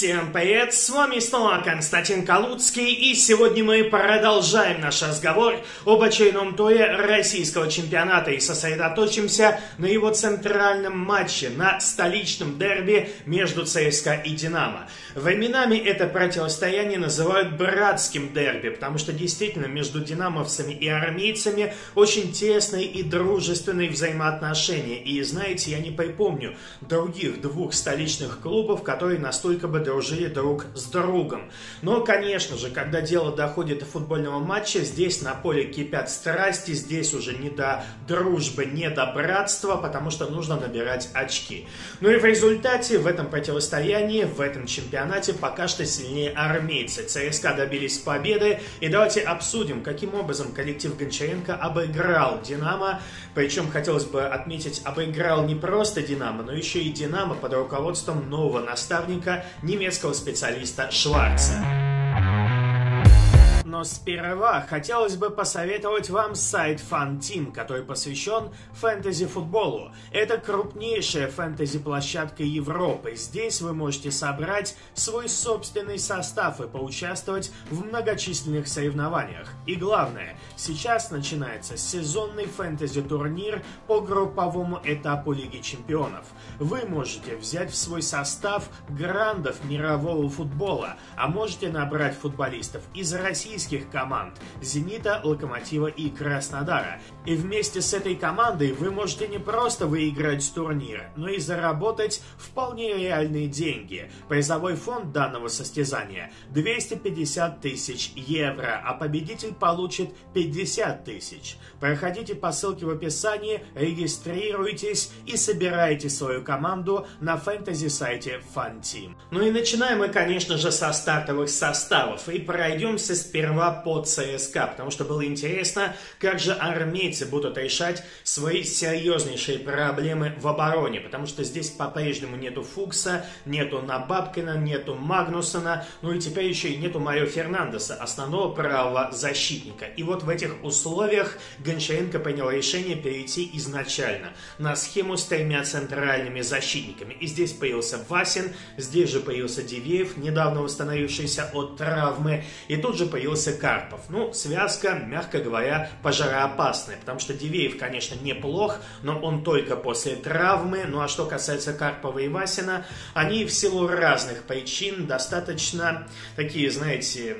Всем привет, с вами снова Константин Калуцкий, и сегодня мы продолжаем наш разговор об очередном туре российского чемпионата и сосредоточимся на его центральном матче, на столичном дерби между ЦСКА и Динамо. Временами это противостояние называют братским дерби, потому что действительно между динамовцами и армейцами очень тесные и дружественные взаимоотношения, и знаете, я не припомню других двух столичных клубов, которые настолько бы дружили друг с другом. Но, конечно же, когда дело доходит до футбольного матча, здесь на поле кипят страсти, здесь уже не до дружбы, не до братства, потому что нужно набирать очки. Ну и в результате в этом противостоянии, в этом чемпионате пока что сильнее армейцы. ЦСКА добились победы, и давайте обсудим, каким образом коллектив Гончаренко обыграл Динамо, причем хотелось бы отметить, обыграл не просто Динамо, но еще и Динамо под руководством нового наставника немецкого специалиста Шварца. Сперва хотелось бы посоветовать вам сайт FunTeam, который посвящен фэнтези-футболу. Это крупнейшая фэнтези-площадка Европы. Здесь вы можете собрать свой собственный состав и поучаствовать в многочисленных соревнованиях. И главное, сейчас начинается сезонный фэнтези-турнир по групповому этапу Лиги Чемпионов. Вы можете взять в свой состав грандов мирового футбола, а можете набрать футболистов из России российских команд – «Зенита», «Локомотива» и «Краснодара». И вместе с этой командой вы можете не просто выиграть турнир, но и заработать вполне реальные деньги. Призовой фонд данного состязания – 250 тысяч евро, а победитель получит 50 тысяч. Проходите по ссылке в описании, регистрируйтесь и собирайте свою команду на фэнтези-сайте FunTeam. Ну и начинаем мы, конечно же, со стартовых составов и пройдемся сперва сперва по ЦСКА, потому что было интересно, как же армейцы будут решать свои серьезнейшие проблемы в обороне, потому что здесь по-прежнему нету Фукса, нету Набабкина, нету Магнусона, ну и теперь еще и нету Марио Фернандеса, основного правого защитника. И вот в этих условиях Гончаренко принял решение перейти изначально на схему с тремя центральными защитниками. И здесь появился Васин, здесь же появился Дивеев, недавно восстановившийся от травмы, и тут же появился появился Карпов. Ну, связка, мягко говоря, пожароопасная, потому что Дивеев, конечно, неплох, но он только после травмы. Ну, а что касается Карпова и Васина, они в силу разных причин достаточно такие, знаете,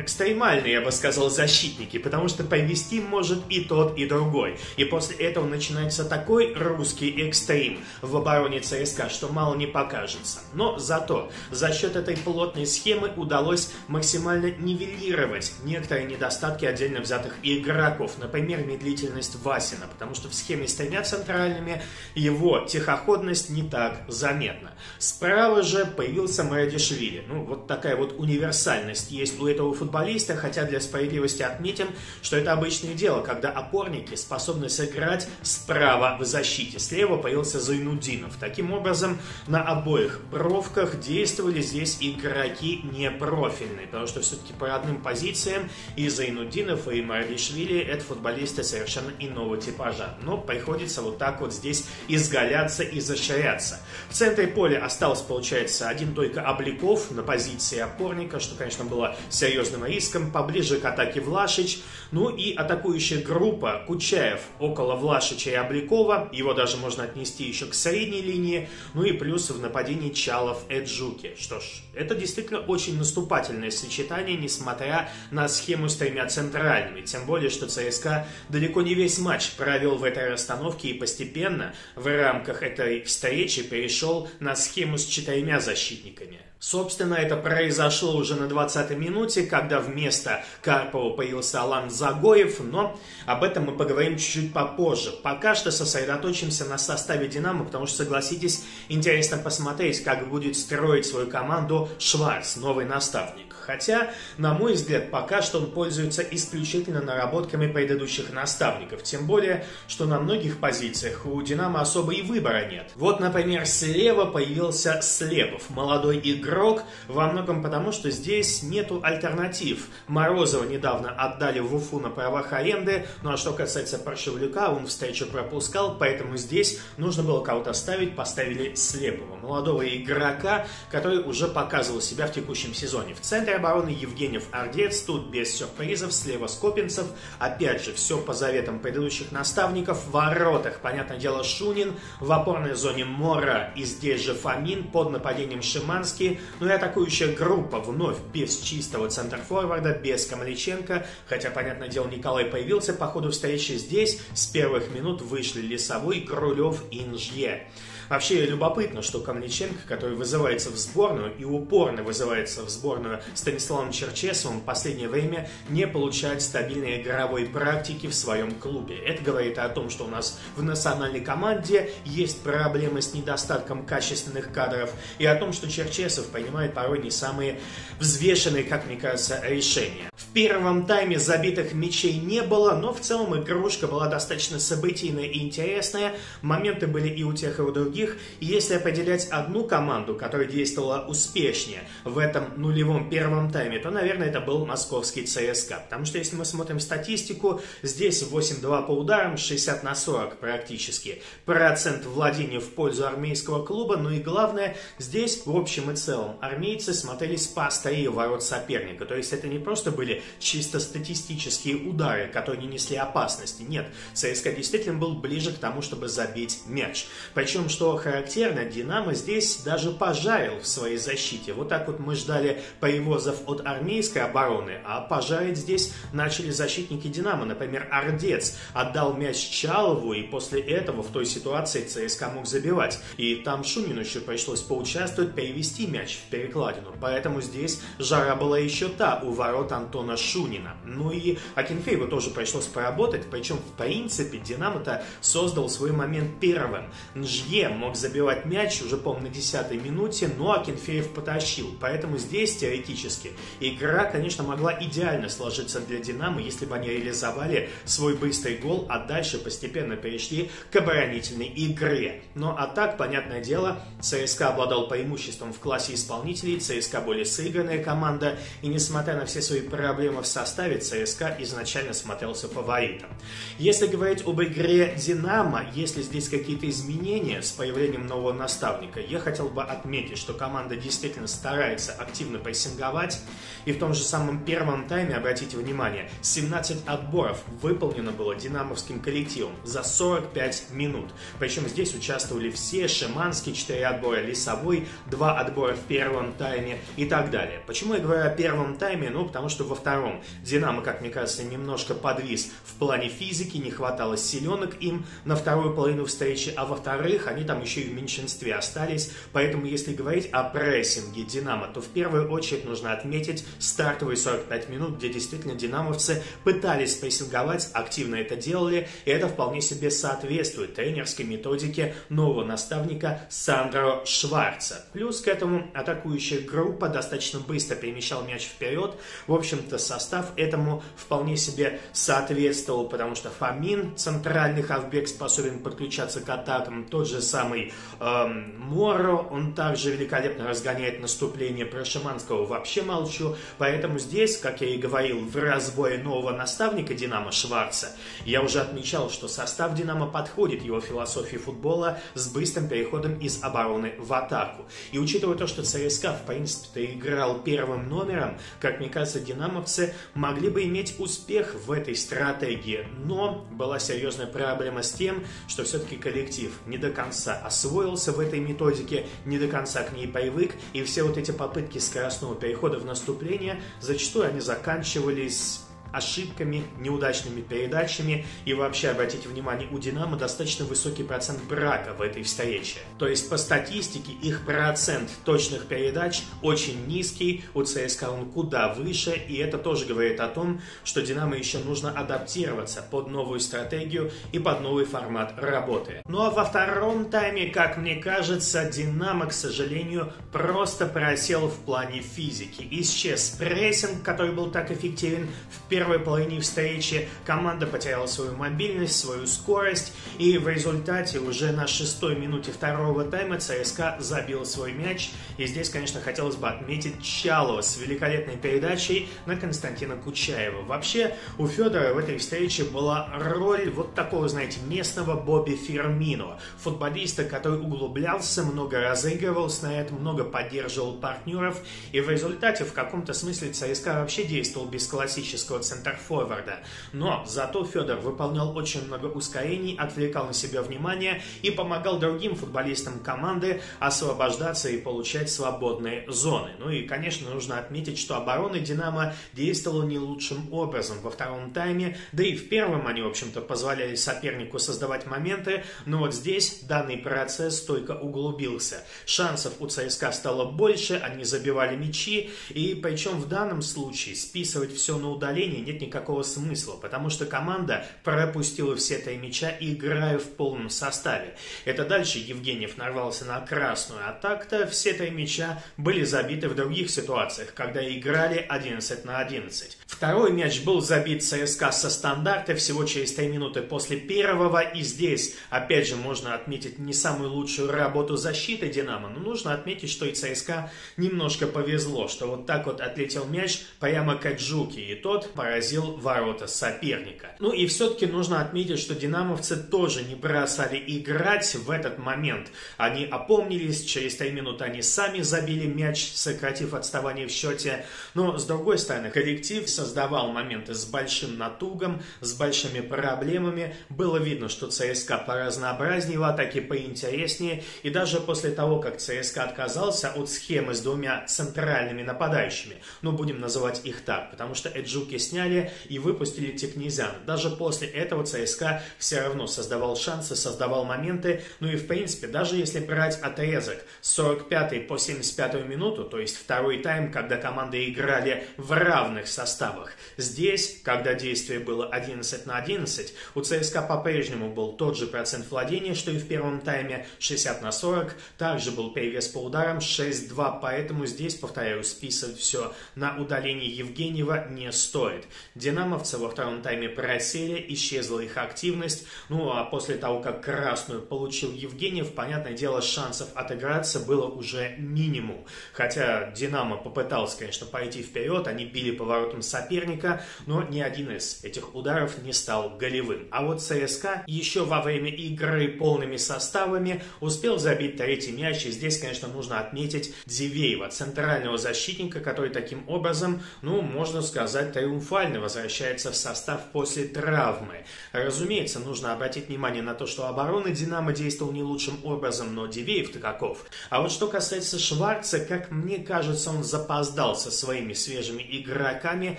экстремальные, я бы сказал, защитники, потому что повести может и тот, и другой. И после этого начинается такой русский экстрим в обороне ЦСКА, что мало не покажется. Но зато за счет этой плотной схемы удалось максимально нивелировать некоторые недостатки отдельно взятых игроков. Например, медлительность Васина, потому что в схеме с тремя центральными его тихоходность не так заметна. Справа же появился Марадишвили. Ну, вот такая вот универсальность есть у этого футболиста футболиста, хотя для справедливости отметим, что это обычное дело, когда опорники способны сыграть справа в защите. Слева появился Зайнудинов. Таким образом, на обоих бровках действовали здесь игроки не профильные, потому что все-таки по родным позициям и Зайнудинов, и Маришвили это футболисты совершенно иного типажа. Но приходится вот так вот здесь изгаляться и заширяться. В центре поля остался, получается, один только Обликов на позиции опорника, что, конечно, было серьезным серьезным риском, поближе к атаке Влашич, ну и атакующая группа Кучаев около Влашича и Обликова, его даже можно отнести еще к средней линии, ну и плюс в нападении Чалов Эджуки. Что ж, это действительно очень наступательное сочетание, несмотря на схему с тремя центральными, тем более, что ЦСКА далеко не весь матч провел в этой расстановке и постепенно в рамках этой встречи перешел на схему с четырьмя защитниками. Собственно, это произошло уже на 20-й минуте, когда вместо Карпова появился Алан Загоев, но об этом мы поговорим чуть-чуть попозже. Пока что сосредоточимся на составе «Динамо», потому что, согласитесь, интересно посмотреть, как будет строить свою команду Шварц, новый наставник. Хотя, на мой взгляд, пока что он пользуется исключительно наработками предыдущих наставников. Тем более, что на многих позициях у «Динамо» особо и выбора нет. Вот, например, слева появился Слепов, молодой игрок игрок, во многом потому, что здесь нету альтернатив. Морозова недавно отдали в Уфу на правах аренды, ну а что касается Паршевлюка, он встречу пропускал, поэтому здесь нужно было кого-то ставить, поставили Слепого, молодого игрока, который уже показывал себя в текущем сезоне. В центре обороны Евгеньев Ордец, тут без сюрпризов, слева Скопинцев, опять же, все по заветам предыдущих наставников, в воротах, понятное дело, Шунин, в опорной зоне Мора и здесь же Фомин, под нападением Шиманский, ну и атакующая группа вновь без чистого центрфорварда, без Камаличенко, хотя, понятное дело, Николай появился по ходу встречи здесь, с первых минут вышли Лесовой, Крулев и Инжье. Вообще любопытно, что Камниченко, который вызывается в сборную и упорно вызывается в сборную Станиславом Черчесовым, в последнее время не получает стабильной игровой практики в своем клубе. Это говорит о том, что у нас в национальной команде есть проблемы с недостатком качественных кадров и о том, что Черчесов принимает порой не самые взвешенные, как мне кажется, решения. В первом тайме забитых мячей не было, но в целом игрушка была достаточно событийная и интересная. Моменты были и у тех, и у других. И если определять одну команду, которая действовала успешнее в этом нулевом первом тайме, то, наверное, это был московский ЦСКА. Потому что если мы смотрим статистику, здесь 8-2 по ударам, 60 на 40 практически. Процент владения в пользу армейского клуба. Ну и главное, здесь в общем и целом армейцы смотрелись поострее ворот соперника. То есть это не просто были чисто статистические удары, которые не несли опасности. Нет, ЦСКА действительно был ближе к тому, чтобы забить мяч. Причем, что характерно, Динамо здесь даже пожарил в своей защите. Вот так вот мы ждали перевозов от армейской обороны, а пожарить здесь начали защитники Динамо. Например, Ордец отдал мяч Чалову, и после этого в той ситуации ЦСКА мог забивать. И там Шунину еще пришлось поучаствовать, перевести мяч в перекладину. Поэтому здесь жара была еще та у ворот Антона Шунина. Ну и Акинфееву тоже пришлось поработать, причем в принципе Динамо-то создал свой момент первым. Нжье мог забивать мяч уже, по-моему, на 10 минуте, но Акинфеев потащил. Поэтому здесь, теоретически, игра, конечно, могла идеально сложиться для Динамо, если бы они реализовали свой быстрый гол, а дальше постепенно перешли к оборонительной игре. Но а так, понятное дело, ЦСКА обладал преимуществом в классе исполнителей, ЦСКА более сыгранная команда, и несмотря на все свои проблемы в составе, ЦСКА изначально смотрелся фаворитом. Если говорить об игре Динамо, если здесь какие-то изменения с появлением нового наставника. Я хотел бы отметить, что команда действительно старается активно прессинговать. И в том же самом первом тайме, обратите внимание, 17 отборов выполнено было динамовским коллективом за 45 минут. Причем здесь участвовали все, Шиманский, 4 отбора, Лесовой, 2 отбора в первом тайме и так далее. Почему я говорю о первом тайме? Ну, потому что во втором Динамо, как мне кажется, немножко подвис в плане физики, не хватало силенок им на вторую половину встречи, а во-вторых, они там еще и в меньшинстве остались. Поэтому, если говорить о прессинге Динамо, то в первую очередь нужно отметить стартовые 45 минут, где действительно динамовцы пытались прессинговать, активно это делали, и это вполне себе соответствует тренерской методике нового наставника Сандро Шварца. Плюс к этому атакующая группа достаточно быстро перемещал мяч вперед. В общем-то, состав этому вполне себе соответствовал, потому что Фомин, центральный хавбек, способен подключаться к атакам. Тот же самый эм, Моро, он также великолепно разгоняет наступление про Шиманского, вообще молчу. Поэтому здесь, как я и говорил, в разбое нового наставника Динамо Шварца, я уже отмечал, что состав Динамо подходит его философии футбола с быстрым переходом из обороны в атаку. И учитывая то, что ЦСКА, в принципе-то, играл первым номером, как мне кажется, динамовцы могли бы иметь успех в этой стратегии. Но была серьезная проблема с тем, что все-таки коллектив не до конца освоился в этой методике, не до конца к ней привык, и все вот эти попытки скоростного перехода в наступление, зачастую они заканчивались ошибками, неудачными передачами и вообще, обратите внимание, у Динамо достаточно высокий процент брака в этой встрече. То есть по статистике их процент точных передач очень низкий, у ЦСКА он куда выше, и это тоже говорит о том, что Динамо еще нужно адаптироваться под новую стратегию и под новый формат работы. Ну а во втором тайме, как мне кажется, Динамо, к сожалению, просто просел в плане физики. Исчез прессинг, который был так эффективен в первом первой половине встречи команда потеряла свою мобильность, свою скорость, и в результате уже на шестой минуте второго тайма ЦСКА забил свой мяч. И здесь, конечно, хотелось бы отметить Чалова с великолепной передачей на Константина Кучаева. Вообще, у Федора в этой встрече была роль вот такого, знаете, местного Бобби Фермино, футболиста, который углублялся, много разыгрывал снаряд, много поддерживал партнеров, и в результате в каком-то смысле ЦСКА вообще действовал без классического центрфорварда. Но зато Федор выполнял очень много ускорений, отвлекал на себя внимание и помогал другим футболистам команды освобождаться и получать свободные зоны. Ну и, конечно, нужно отметить, что оборона «Динамо» действовала не лучшим образом во втором тайме, да и в первом они, в общем-то, позволяли сопернику создавать моменты, но вот здесь данный процесс только углубился. Шансов у ЦСКА стало больше, они забивали мячи, и причем в данном случае списывать все на удаление нет никакого смысла, потому что команда пропустила все три мяча, играя в полном составе. Это дальше Евгеньев нарвался на красную, а так-то все три мяча были забиты в других ситуациях, когда играли 11 на 11. Второй мяч был забит ЦСКА со стандарта всего через 3 минуты после первого, и здесь, опять же, можно отметить не самую лучшую работу защиты Динамо, но нужно отметить, что и ЦСКА немножко повезло, что вот так вот отлетел мяч прямо к Джуки, и тот поразил ворота соперника. Ну и все-таки нужно отметить, что динамовцы тоже не бросали играть в этот момент. Они опомнились, через 3 минуты они сами забили мяч, сократив отставание в счете. Но, с другой стороны, коллектив создавал моменты с большим натугом, с большими проблемами. Было видно, что ЦСКА поразнообразнее в атаке, поинтереснее. И даже после того, как ЦСКА отказался от схемы с двумя центральными нападающими, ну, будем называть их так, потому что Эджуки сняли и выпустили Текнезяна. Даже после этого ЦСКА все равно создавал шансы, создавал моменты. Ну и, в принципе, даже если брать отрезок с 45 по 75 минуту, то есть второй тайм, когда команды играли в равных составах, здесь, когда действие было 11 на 11, у ЦСКА по-прежнему был тот же процент владения, что и в первом тайме, 60 на 40, также был перевес по ударам 6-2, поэтому здесь, повторяю, списывать все на удаление Евгеньева не стоит. Динамовцы во втором тайме просели, исчезла их активность, ну а после того, как красную получил Евгеньев, понятное дело, шансов отыграться было уже минимум. Хотя Динамо попытался, конечно, пойти вперед, они били поворотом соперника, но ни один из этих ударов не стал голевым. А вот ЦСКА еще во время игры полными составами успел забить третий мяч, и здесь, конечно, нужно отметить Дивеева, центрального защитника, который таким образом, ну, можно сказать, триумфально возвращается в состав после травмы. Разумеется, нужно обратить внимание на то, что оборона Динамо действовал не лучшим образом, но Дивеев-то каков. А вот что касается Шварца, как мне кажется, он запоздал со своими свежими игроками.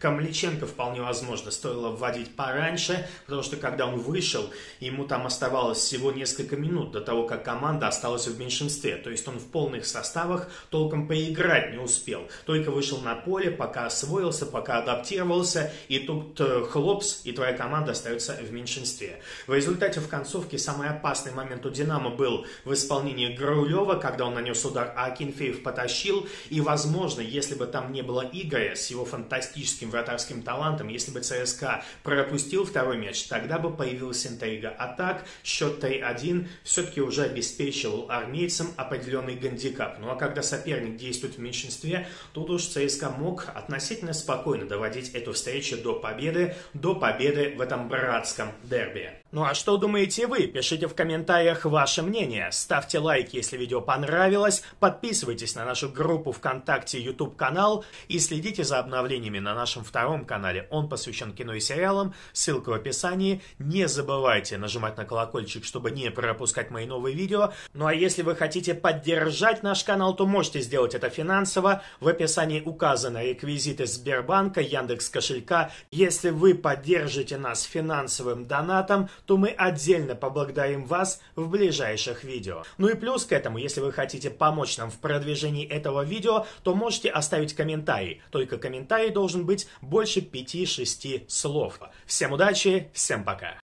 Камличенко вполне возможно стоило вводить пораньше, потому что когда он вышел, ему там оставалось всего несколько минут до того, как команда осталась в меньшинстве. То есть он в полных составах толком поиграть не успел. Только вышел на поле, пока освоился, пока адаптировался, и тут э, хлопс, и твоя команда остается в меньшинстве. В результате в концовке самый опасный момент у «Динамо» был в исполнении Граулева, когда он нанес удар, а Акинфеев потащил, и, возможно, если бы там не было Игоря с его фантастическим вратарским талантом, если бы ЦСКА пропустил второй мяч, тогда бы появилась интрига. А так, счет 3-1 все-таки уже обеспечивал армейцам определенный гандикап. Ну а когда соперник действует в меньшинстве, тут уж ЦСКА мог относительно спокойно доводить эту встречу до победы, до победы в этом братском дерби. Ну а что думаете вы? Пишите в комментариях ваше мнение. Ставьте лайк, если видео понравилось. Подписывайтесь на нашу группу ВКонтакте, YouTube канал и следите за обновлениями на нашем втором канале. Он посвящен кино и сериалам. Ссылка в описании. Не забывайте нажимать на колокольчик, чтобы не пропускать мои новые видео. Ну а если вы хотите поддержать наш канал, то можете сделать это финансово. В описании указаны реквизиты Сбербанка, Яндекс кошелька. Если вы поддержите нас финансовым донатом, то мы отдельно поблагодарим вас в ближайших видео. Ну и плюс к этому, если вы хотите помочь нам в продвижении этого видео, то можете оставить комментарий. Только комментарий должен быть больше 5-6 слов. Всем удачи, всем пока!